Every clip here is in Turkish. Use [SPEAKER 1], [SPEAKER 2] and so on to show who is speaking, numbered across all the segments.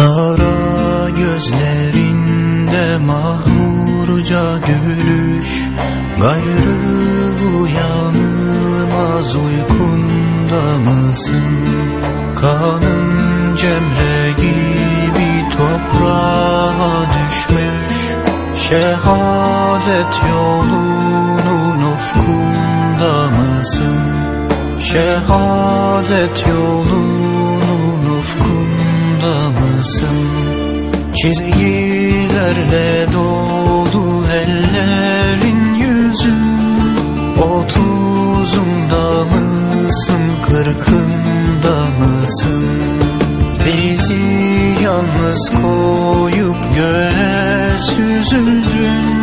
[SPEAKER 1] Kara gözlerinde mahmurca gülüş Gayrı uyanılmaz uykunda mısın? Kanın cemre gibi toprağa düşmüş Şehadet yolunun ufkunda mısın? Şehadet yolunun ufkunda mısın? Çizgilerle dolu ellerin yüzü Otuzunda mısın, kırkında mısın? Bizi yalnız koyup göğe süzüldün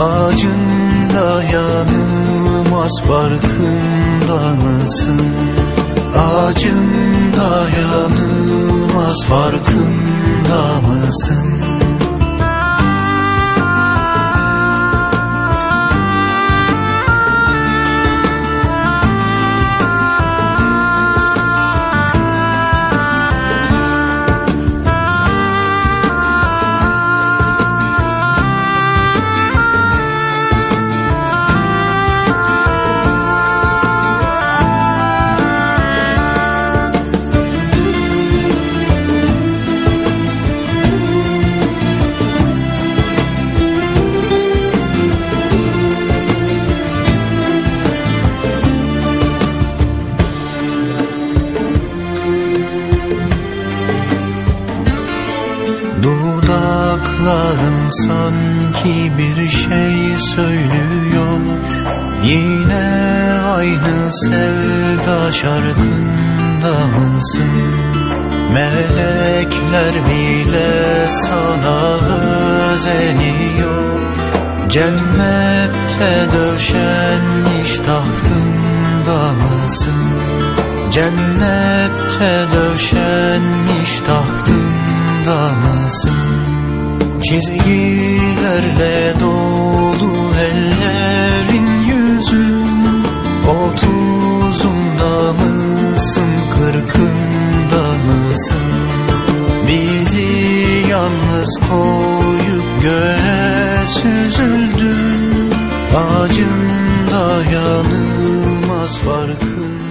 [SPEAKER 1] Acında yanılmaz farkında mısın? Acında yanılmaz farkında mısın? Dudakların sanki bir şey söylüyor Yine aynı sevda şarkında mısın? Melekler bile sana özeniyor Cennette döşenmiş tahtında mısın? Cennette döşenmiş tahtında mısın? Çizgilerle dolu ellerin yüzü Otuzunda mısın, kırkında mısın? Bizi yalnız koyup göğe süzüldün Acında yanılmaz farkın